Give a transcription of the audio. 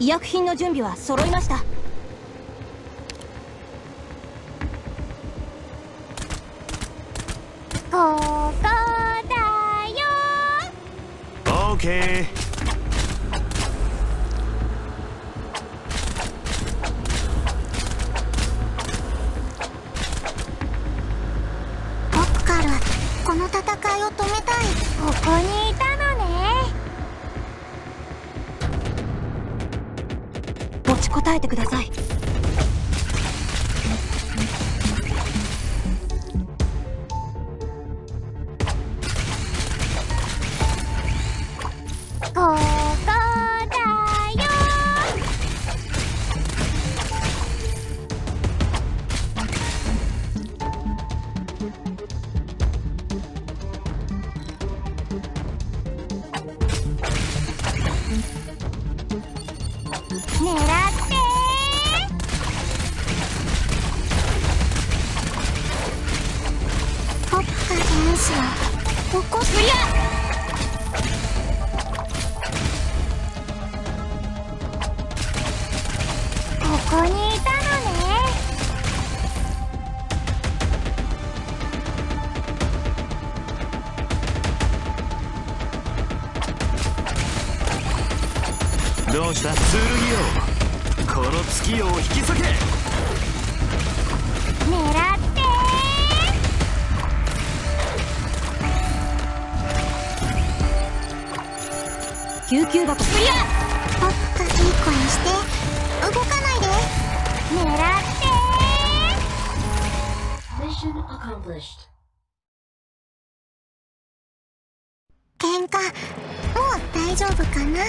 医薬品の準備は揃いました。ここだよ。オーケー僕からこの戦いを止めたい。ここにいた答えてください。天使を起こすやここにいたのね。どうした剣よこの月夜を引き裂け救急箱。クリアポッカいい声して動かないで。狙って Mission accomplished. 喧嘩。もう大丈夫かな？